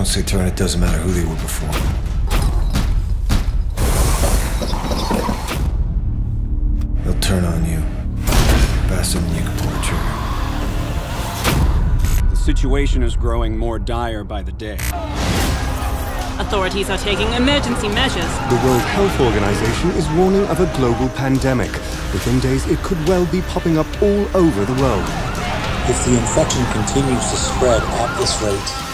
Once they turn, it doesn't matter who they were before. They'll turn on you. Faster than you can pull a trigger. The situation is growing more dire by the day. Authorities are taking emergency measures. The World Health Organization is warning of a global pandemic. Within days, it could well be popping up all over the world. If the infection continues to spread at this rate,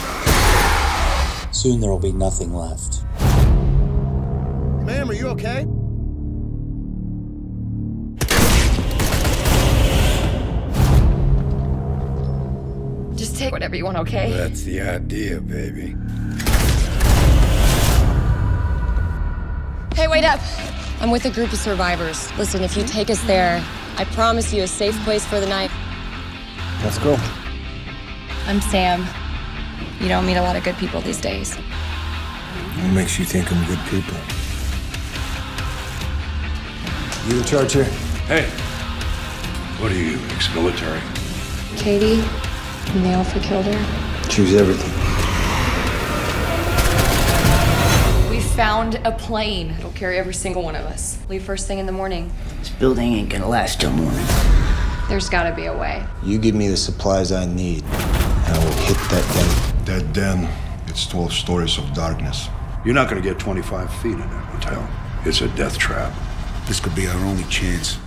soon there will be nothing left. Ma'am, are you okay? Just take whatever you want, okay? That's the idea, baby. Hey, wait up! I'm with a group of survivors. Listen, if you hmm? take us there, I promise you a safe place for the night. Let's go. I'm Sam. You don't meet a lot of good people these days. What makes you think I'm good people? You in charge here? Hey, what are you, ex-military? Katie, and they all for killed her. Choose everything. We found a plane. It'll carry every single one of us. Leave first thing in the morning. This building ain't gonna last till morning. There's gotta be a way. You give me the supplies I need, and I will hit that den. That den, it's 12 stories of darkness. You're not going to get 25 feet in that hotel. It's a death trap. This could be our only chance.